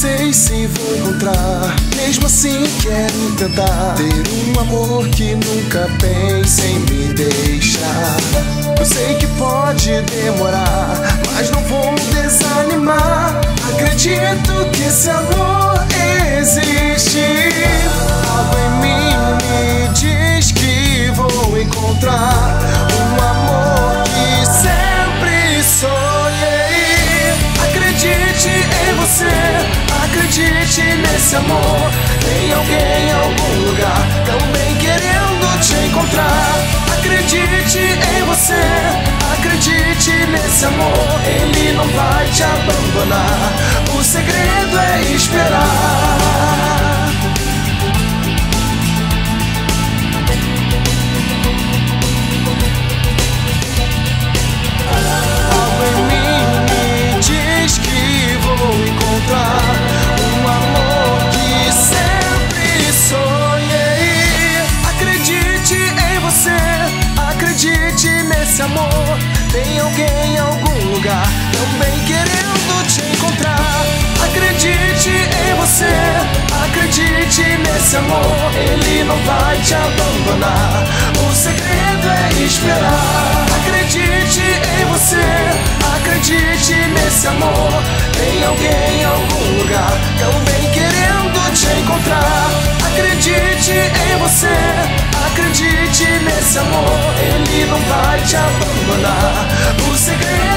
Sei se vou encontrar, mesmo assim quero tentar ter um amor que nunca pense em sei que pode demorar, mas não vou desanimar. Acredito que esse amor existe. Algo em mim me diz que vou encontrar um amor que sempre sonhei. Acredite em você, acredite nesse amor. Tem alguém em nesse amor. Tem alguém em algum lugar também querendo te encontrar. Acredite em você, acredite nesse amor. Ele não vai te abandonar. O segredo é esperar. Acredite em você, acredite nesse amor. Tem alguém em algum lugar também querendo te encontrar. Acredite em você, acredite nesse amor. Ele não vai te abandonar. O segredo